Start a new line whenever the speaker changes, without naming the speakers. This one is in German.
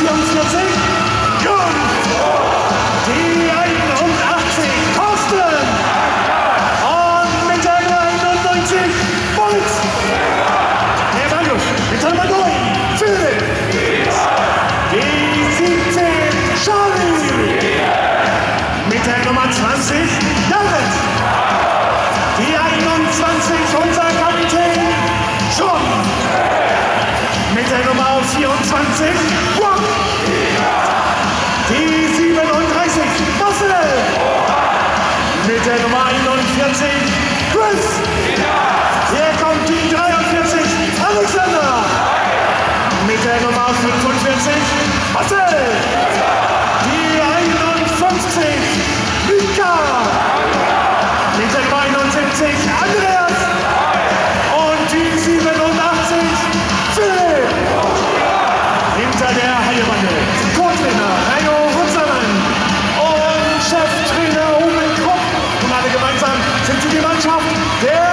Silencio, Silencio. Co-Trainer Heino Hutzelmann und Cheftrainer Uwe Krupp. Und alle gemeinsam sind sie die Mannschaft der